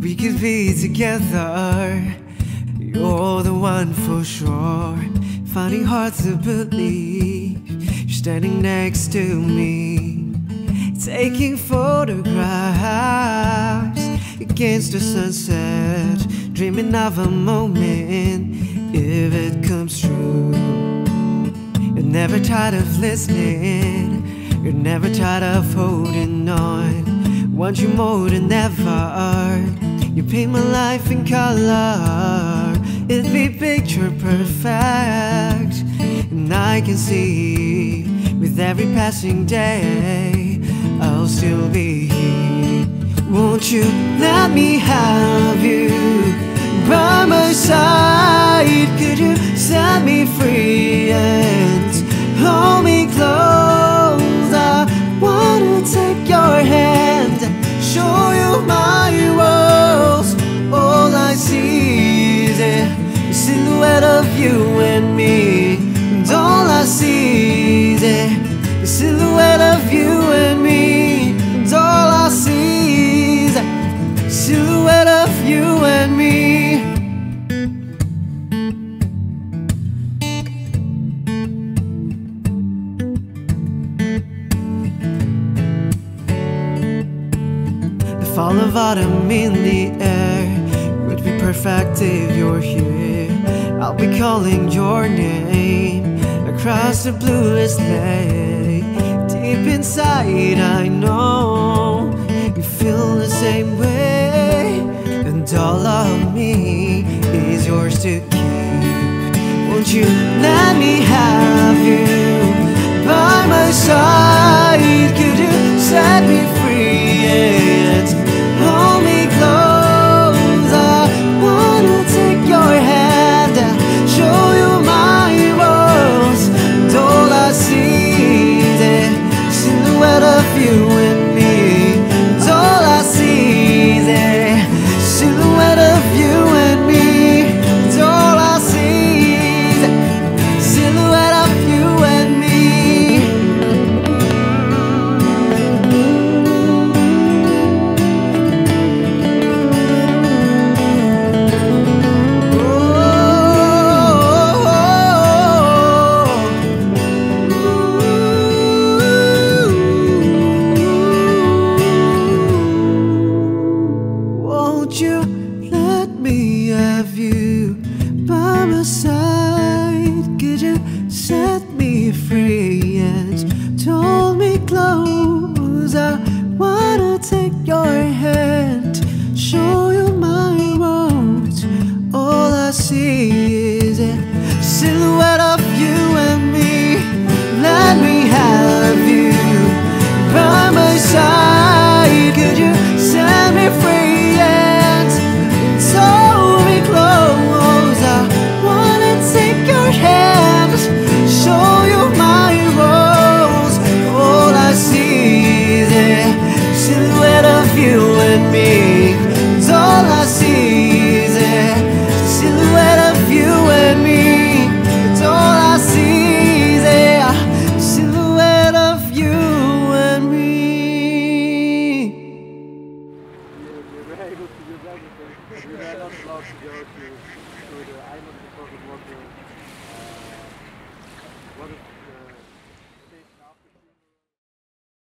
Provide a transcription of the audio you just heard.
We could be together. You're the one for sure. Finding hard to believe you're standing next to me. Taking photographs against the sunset. Dreaming of a moment if it comes true. You're never tired of listening. Never tired of holding on. Want you more than ever. You paint my life in color. It'd be picture perfect. And I can see with every passing day, I'll still be here. Won't you let me have you fall of autumn in the air It would be perfect if you're here. I'll be calling your name across the bluest lake. Deep inside, I know you feel the same way, and all of me is yours to keep. Won't you let me have you by my side? Of you see is a silhouette. sort of